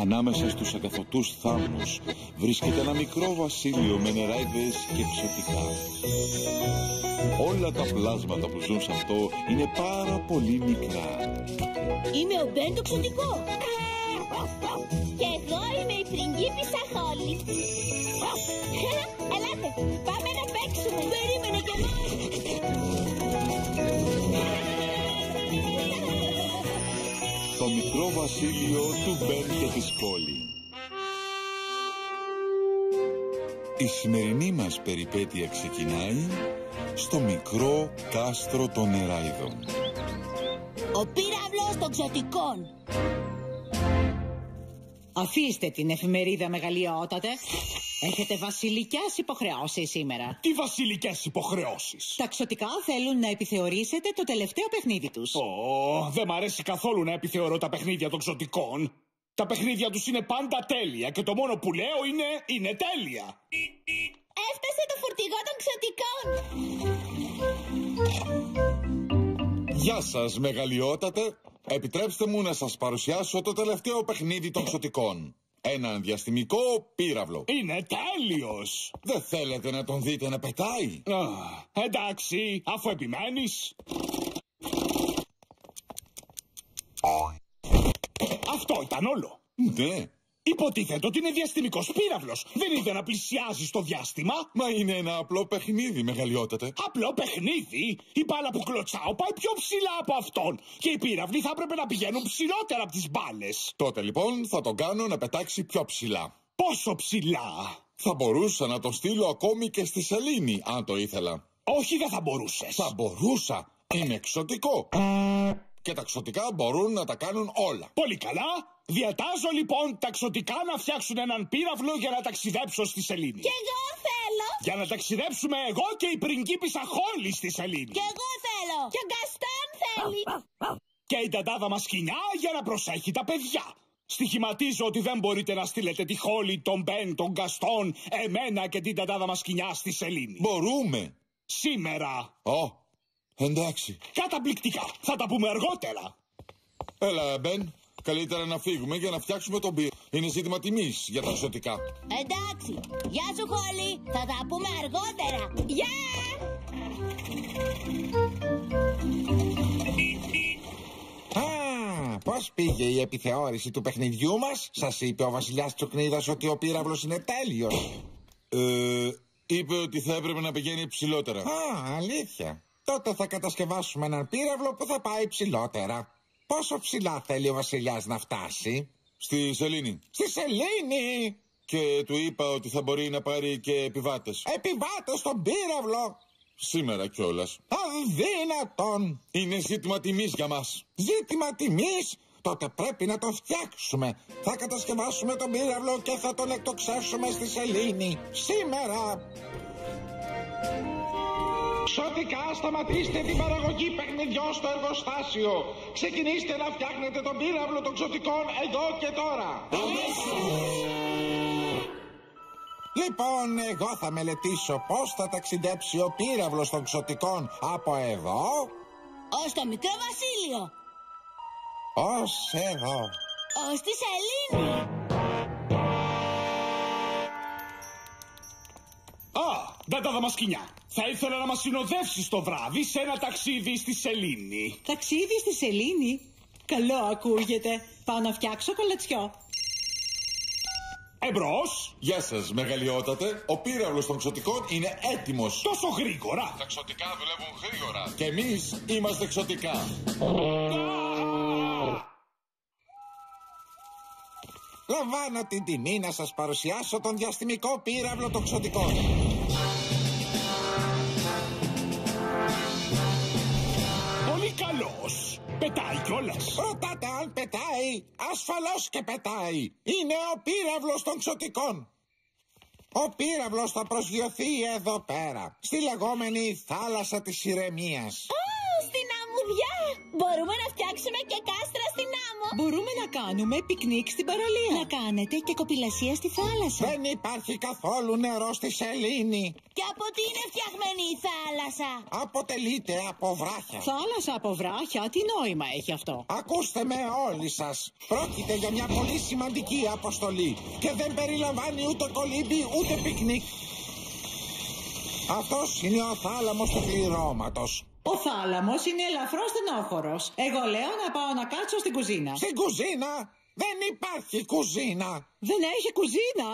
Ανάμεσα στους ακαθωτούς θάμνους βρίσκεται ένα μικρό βασίλειο με νεράιδες και εξωτικά. Όλα τα πλάσματα που ζουν σε αυτό είναι πάρα πολύ μικρά. Είμαι ο Μπεν το ξωτικό. Και εγώ είμαι η πριγκίπισσα Χόλι. Ελάτε, βασίλειο του Μπεν και της Κόλλη. Η σημερινή μας περιπέτεια ξεκινάει στο μικρό κάστρο των νεράιδων. Ο πύραυλος των ξωτικών. Αφήστε την εφημερίδα μεγαλειότατε. Έχετε βασιλικές υποχρεώσεις σήμερα. Τι βασιλικές υποχρεώσεις; Τα ξωτικά θέλουν να επιθεωρήσετε το τελευταίο παιχνίδι τους. Ω, δεν μ' αρέσει καθόλου να επιθεωρώ τα παιχνίδια των ξωτικών. Τα παιχνίδια τους είναι πάντα τέλεια και το μόνο που λέω είναι είναι τέλεια. Έφτασε το φορτηγό των ξωτικών. Γεια σας μεγαλειότατε. Επιτρέψτε μου να σας παρουσιάσω το τελευταίο παιχνίδι των ξωτικών. Έναν διαστημικό πύραυλο. Είναι τέλειος. Δεν θέλετε να τον δείτε να πετάει; Α, εντάξει, αφού επιμένεις. Αυτό ήταν όλο. Ναι, Υποτίθεται ότι είναι διαστημικός πύραυλος. Δεν είδε να πλησιάζει στο διάστημα. μα είναι ένα απλό παιχνίδι μεγαλειότατε. Απλό παιχνίδι. Η μπάλα που κλωτσάω πάει πιο ψηλά από αυτόν. Και οι πύραυλοι θα έπρεπε να πηγαίνουν ψηλότερα από τις μπάλες. Τότε λοιπόν θα τον κάνω να πετάξει πιο ψηλά. Πόσο ψηλά; Θα μπορούσα να τον στείλω ακόμη και στη σελήνη αν το ήθελα. Όχι δεν θα μπορούσες. Θα μπορούσα. Είναι εξωτικό. Και τα ξωτικά μπορούν να τα κάνουν όλα. Πολύ καλά. Διατάζω λοιπόν τα ξωτικά να φτιάξουν έναν πύραυλο για να ταξιδέψω στη σελήνη. Κι εγώ θέλω. Για να ταξιδέψουμε εγώ και η πριγκίπισσα Χόλη στη σελήνη. Κι εγώ θέλω. Και ο Γκαστόν θέλει. Και η ταντάδα μας σκηνιά για να προσέχει τα παιδιά. Στοιχηματίζω ότι δεν μπορείτε να στείλετε τη Χόλη, τον Μπεν, τον Γκαστόν, εμένα και την ταντάδα μας σκηνιά στη σελήνη. Μπορούμε. Σήμερα. Ω, εντάξει. Καταπληκτικά. Θα τα πούμε αργότερα. Έλα, Μπεν. Καλύτερα να φύγουμε για να φτιάξουμε τον πύραυλο. Είναι ζήτημα τιμής για τα ξωτικά. Εντάξει. Γεια σου Χόλι. Θα τα πούμε αργότερα. Γεια. Α, πώς πήγε η επιθεώρηση του παιχνιδιού μας; Σας είπε ο βασιλιάς Τσουκνίδας ότι ο πύραυλος είναι τέλειος Ε, είπε ότι θα έπρεπε να πηγαίνει ψηλότερα. Α, αλήθεια Τότε θα κατασκευάσουμε έναν πύραυλο που θα πάει ψηλότερα Πόσο ψηλά θέλει ο βασιλιάς να φτάσει; Στη σελήνη. Στη σελήνη Και του είπα ότι θα μπορεί να πάρει και επιβάτες. Επιβάτες στον πύραυλο Σήμερα κιόλας. Αδύνατον Είναι ζήτημα τιμής για μας. Ζήτημα τιμής Τότε πρέπει να τον φτιάξουμε Θα κατασκευάσουμε τον πύραυλο και θα τον εκτοξεύσουμε στη σελήνη Σήμερα Σωτικά σταματήστε την παραγωγή παιχνιδιών στο εργοστάσιο Ξεκινήστε να φτιάχνετε τον πύραυλο των ξωτικών εδώ και τώρα Λοιπόν, εγώ θα μελετήσω πώς θα ταξιδέψει ο πύραυλος των ξωτικών από εδώ Ως το μικρό βασίλειο. ως εδώ. Ως τη σελήνη. Α, ταντάδα μας σκηνιά. Θα ήθελα να μας συνοδεύσεις το βράδυ σε ένα ταξίδι στη σελήνη. Ταξίδι στη σελήνη; Καλό ακούγεται. Πάω να φτιάξω κολατσιό. Εμπρός. Γεια σας μεγαλειότατε. Ο πύραυλος των ξωτικών είναι έτοιμος. Τόσο γρήγορα. Τα ξωτικά δουλεύουν γρήγορα. Και εμείς είμαστε ξωτικά. Λαμβάνω την τιμή να σας παρουσιάσω τον διαστημικό πύραυλο των ξωτικών. Καλός. Πετάει κιόλας. Ρωτάτε αν πετάει. Ασφαλώς και πετάει. Είναι ο πύραυλος των ξωτικών. Ο πύραυλος θα προσγειωθεί εδώ πέρα, στη λεγόμενη θάλασσα της ηρεμίας. Ω, στην αμμουδιά. Μπορούμε να φτιάξουμε και κάστρα στην άμμο. Μπορούμε να κάνουμε πικνίκ στην παραλία. Να κάνετε και κοπηλασία στη θάλασσα. Δεν υπάρχει καθόλου νερό στη σελήνη. Και από τι είναι φτιαγμένη η θάλασσα; Αποτελείται από βράχια. Θάλασσα από βράχια, τι νόημα έχει αυτό; Ακούστε με όλοι σας. Πρόκειται για μια πολύ σημαντική αποστολή και δεν περιλαμβάνει ούτε κολύμπι ούτε πικνίκ. Αυτός είναι ο θάλαμος του πληρώματος. Ο θάλαμος είναι ελαφρώς στενόχωρος. Εγώ λέω να πάω να κάτσω στην κουζίνα. Στην κουζίνα; Δεν υπάρχει κουζίνα. Δεν έχει κουζίνα.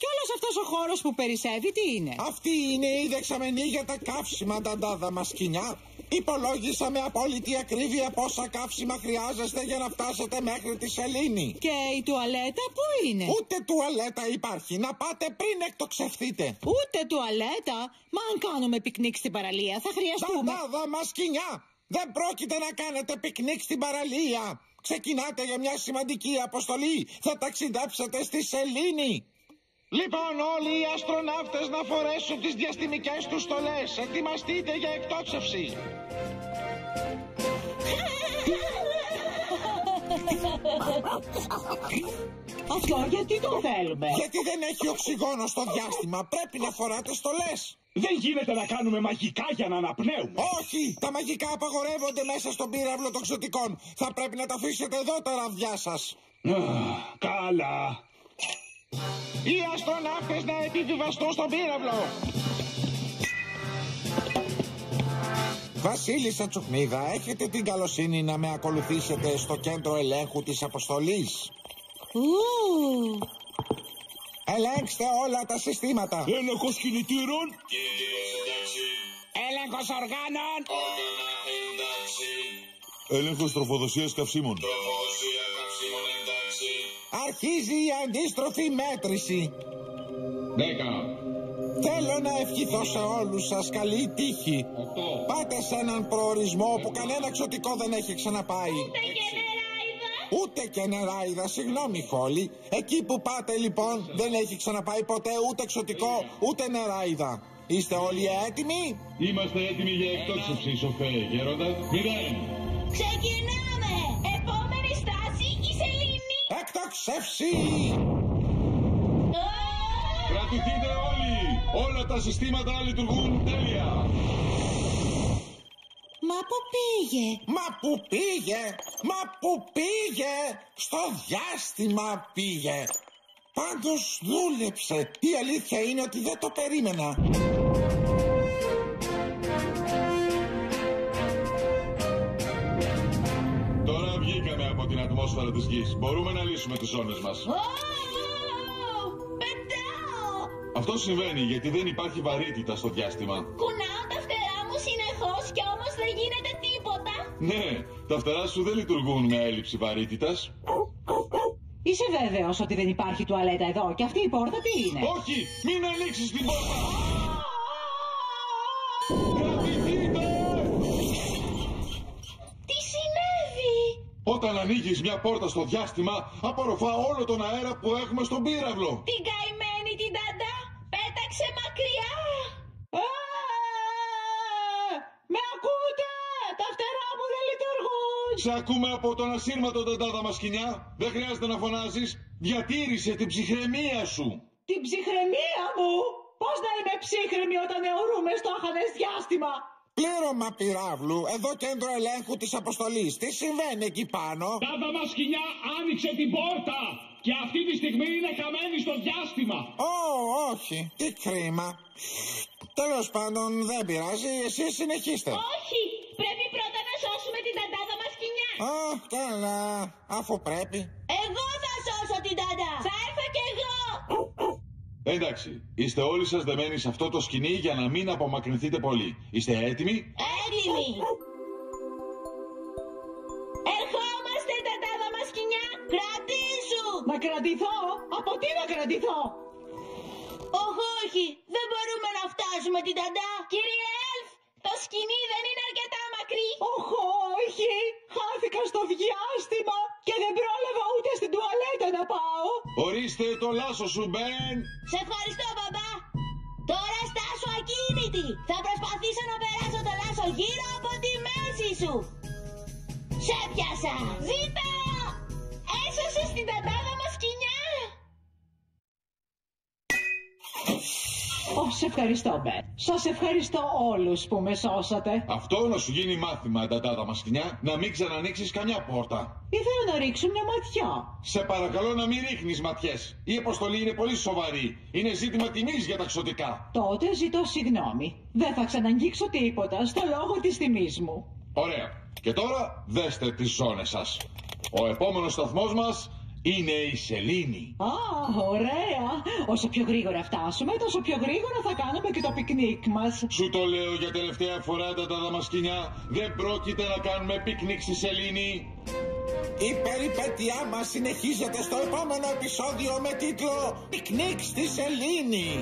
Κι όλος αυτός ο χώρος που περισσεύει τι είναι; Αυτή είναι η δεξαμενή για τα καύσιμα, νταντά Δαμασκηνιά. Υπολόγισα με απόλυτη ακρίβεια πόσα καύσιμα χρειάζεστε για να φτάσετε μέχρι τη σελήνη. Και η τουαλέτα πού είναι; Ούτε τουαλέτα υπάρχει. Να πάτε πριν εκτοξευτείτε. Ούτε τουαλέτα; Μα αν κάνουμε πικνίκ στην παραλία θα χρειαστούμε. Νταντά Δαμασκηνιά. Δεν πρόκειται να κάνετε πικνίκ στην παραλία. Ξεκινάτε για μια σημαντική αποστολή. Θα ταξιδέψετε στη σελήνη. Λοιπόν όλοι οι αστροναύτες να φορέσουν τις διαστημικές τους στολές. Ετοιμαστείτε για εκτόξευση. Αυτό γιατί το θέλουμε; Γιατί δεν έχει οξυγόνο στο διάστημα. Πρέπει να φοράτε στολές. Δεν γίνεται να κάνουμε μαγικά για να αναπνέουμε. Όχι, τα μαγικά απαγορεύονται μέσα στον πύραυλο των ξωτικών. Θα πρέπει να τα αφήσετε εδώ τα ραβδιά σας. Αχ, Καλά. Οι αστροναύτες να επιβιβαστούν στον πύραυλο. Βασίλισσα Τσουχνίδα, έχετε την καλοσύνη να με ακολουθήσετε στο κέντρο ελέγχου της αποστολής; Ου, Ελέγξτε όλα τα συστήματα. Έλεγχος κινητήρων. Έλεγχος οργάνων. Έλεγχος τροφοδοσίας καυσίμων. Αρχίζει η αντίστροφη μέτρηση. Δέκα. Θέλω να ευχηθώ σε όλους σας καλή τύχη. Πάτε σε έναν προορισμό που κανένα ξωτικό δεν έχει ξαναπάει. ούτε και νεράιδα. Ούτε και νεράιδα, συγγνώμη Φόλη. Εκεί που πάτε λοιπόν δεν έχει ξαναπάει ποτέ ούτε ξωτικό ούτε νεράιδα. Είστε όλοι έτοιμοι; Είμαστε έτοιμοι για εκτόξευση, Σοφέ. Γέροντα. Μηδέν. Ξεκινάμε. Εκτόξευση! Α, Κρατηθείτε όλοι. Όλα τα συστήματα λειτουργούν τέλεια. Μα πού πήγε; Μα που πήγε, μα που πήγε, στο διάστημα πήγε. Πάντως δούλεψε. Η αλήθεια είναι ότι δεν το περίμενα. Ατμόσφαιρα της γης. Μπορούμε να λύσουμε τις ζώνες μας. Ω, Πετάω. Αυτό συμβαίνει γιατί δεν υπάρχει βαρύτητα στο διάστημα. Κουνάω τα φτερά μου συνεχώς και όμως δεν γίνεται τίποτα. Ναι, τα φτερά σου δεν λειτουργούν με έλλειψη βαρύτητας. Είσαι βέβαιος ότι δεν υπάρχει τουαλέτα εδώ και αυτή η πόρτα τι είναι; Όχι, μην ανοίξεις την πόρτα. Όταν ανοίγεις μια πόρτα στο διάστημα, απορροφά όλο τον αέρα που έχουμε στον πύραυλο. Την καημένη την ταντά πέταξε μακριά. Α, Με ακούτε! Τα φτερά μου δεν λειτουργούν! Σε ακούμε από τον ασύρματο τεντάδα μας σκηνιά. Δεν χρειάζεται να φωνάζεις. Διατήρησε την ψυχραιμία σου. Την ψυχραιμία μου! Πώς να είμαι ψύχρεμη όταν αιωρούμε στο άχανες διάστημα! Πλήρωμα πυράβλου, εδώ κέντρο ελέγχου της αποστολής. Τι συμβαίνει εκεί πάνω; Τάδα μας σκηνιά άνοιξε την πόρτα. Και αυτή τη στιγμή είναι χαμένη στο διάστημα. Ω, όχι, τι κρίμα. Τέλος πάντων δεν πειράζει, εσείς συνεχίστε. Όχι, πρέπει πρώτα να σώσουμε την ταντάδα μας κοινιά. Α, καλά, αφού πρέπει. Εγώ θα σώσω την ταντά. Θα έρθω κι εγώ. Εντάξει, είστε όλοι σας δεμένοι σε αυτό το σκηνή για να μην απομακρυνθείτε πολύ. Είστε έτοιμοι; Έτοιμοι. Ερχόμαστε ταντάδα μας κοινιά. Κρατήσου. Να κρατηθώ! Από τι να κρατηθώ! Όχι, όχι, δεν μπορούμε να φτάσουμε την ταντά. Κύριε Ελφ, το σκηνή δεν είναι αρκετά μακρύ. Όχι, όχι! Χάθηκα στο διάστημα και δεν πρόλαβα ούτε στην τουαλέτα να πάω! Ορίστε το λάσο σου, Μπεν. Σε ευχαριστώ, μπαμπά. Τώρα στάσου ακίνητη. Θα προσπαθήσω να περάσω το λάσο γύρω από τη μέση σου. Σε πιάσα! Ζήτα! Έσωσες την ταντάδα μας σκηνιά! Ω, σε ευχαριστώ, Μπεν. Σας ευχαριστώ όλους που με σώσατε. Αυτό να σου γίνει μάθημα, ταντάδα μασκινιά, να μην ξανανοίξεις καμιά πόρτα. Ήθελα να ρίξω μια ματιά. Σε παρακαλώ να μην ρίχνεις ματιές. Η αποστολή είναι πολύ σοβαρή. Είναι ζήτημα τιμής για τα ξωτικά. Τότε ζητώ συγγνώμη. Δεν θα ξαναγγίξω τίποτα στο λόγο της τιμής μου. Ωραία. Και τώρα δέστε τις ζώνες σας. Ο επόμενος σταθμός μας είναι η Σελήνη. Α, ωραία. Όσο πιο γρήγορα φτάσουμε, τόσο πιο γρήγορα θα κάνουμε και το πικνίκ μας. Σου το λέω για τελευταία φορά νταντά Δαμασκηνιά. Δεν πρόκειται να κάνουμε πικνίκ στη Σελήνη. Η περιπέτειά μας συνεχίζεται στο επόμενο επεισόδιο με τίτλο «Πικνίκ στη Σελήνη».